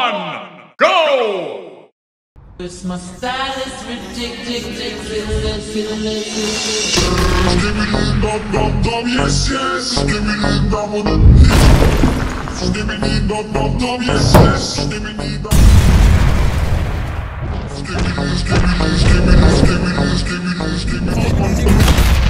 One, go! Christmas style is ridiculous, ridiculous. Skibidi dum dum dum, yes yes. Skibidi dum dum. Skibidi dum dum dum, yes yes. Skibidi dum. Skibidi skibidi skibidi skibidi skibidi skibidi. Christmas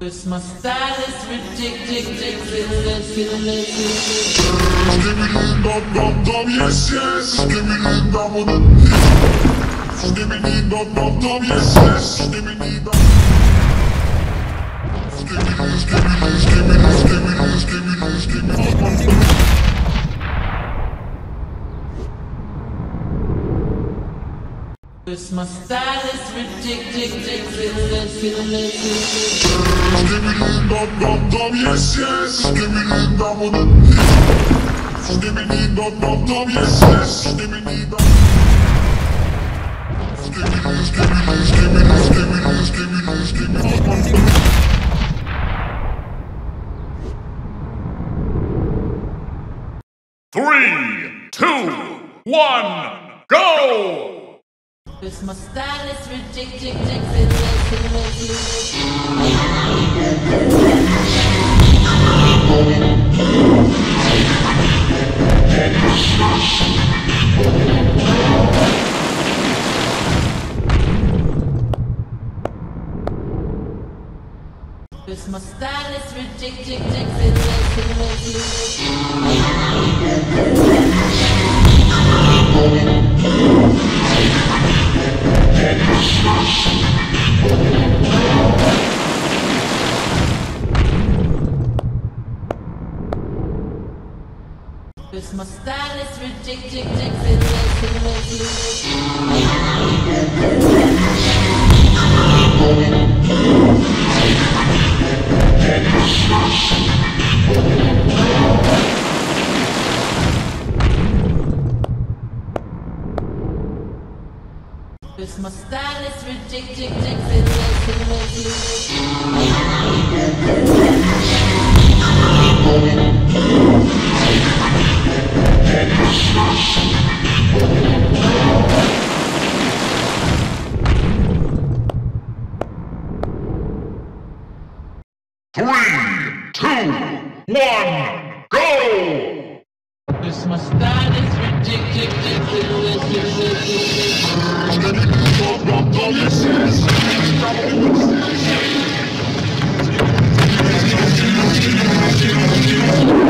Christmas style is ridiculous, ridiculous. Skibidi dum dum dum, yes yes. Skibidi dum dum. Skibidi dum dum dum, yes yes. Skibidi dum. Skibidi skibidi skibidi skibidi skibidi skibidi. Christmas style is ridiculous, ridiculous. Skibidi dum dum dum, yes yes. Skibidi dum dum. Skibidi dum dum dum, yes yes. Skibidi dum. Skibidi skibidi skibidi skibidi skibidi skibidi. Three, two, one, go! Christmas style is ridiculous, ridiculous. Christmas style is ridiculous, My style is ridiculous. Three, two, one, go! This must start ridiculous. Christmas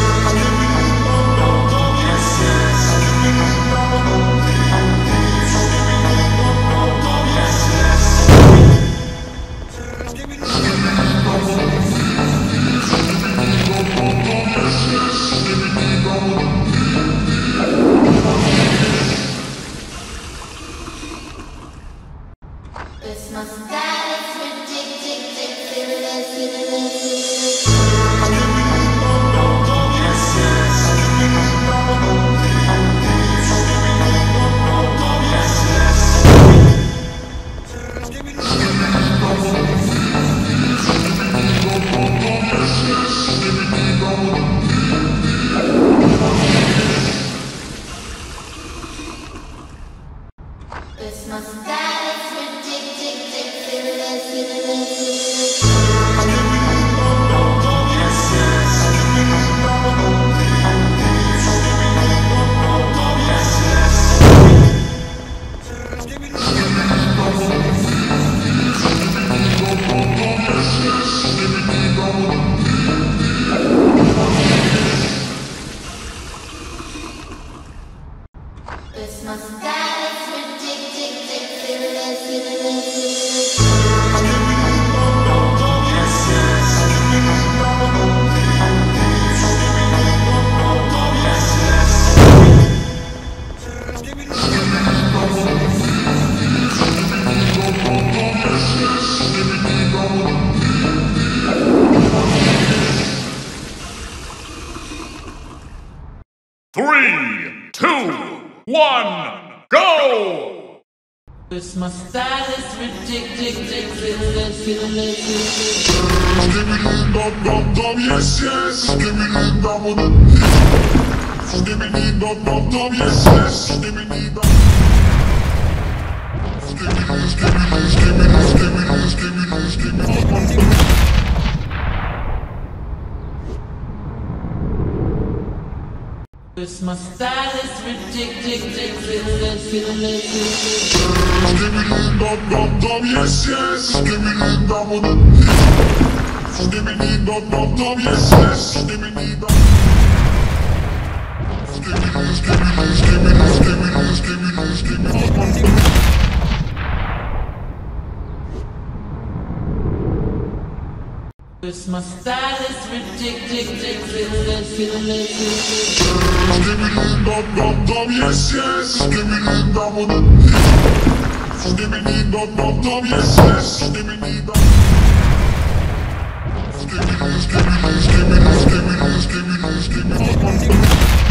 Christmas give me the one, go! Christmas style is ridiculous. Dum dum dum yes yes, give me the dum dum. Give me the dum dum dum yes yes, give me the dum. Give me this, give me this, give me this, give me this, give me this, give me this. Christmas style is ridiculous. Give me the dum dum dum yes yes, give me the dum dum. Give me the dum dum dum yes yes, give me the dum. Give me this, give me this, give me this, give me this, give me this, give me this. Christmas style is ridiculous. Give me yes, give me the dum. Give me dum dum yes yes, give me the dum. Give me this, give me this, give me this, give me this, give me this, give me this.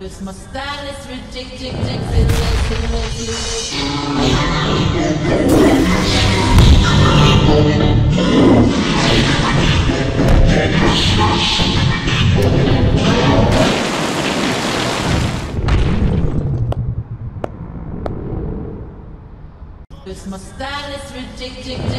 This my style is ridiculous. This my is ridiculous.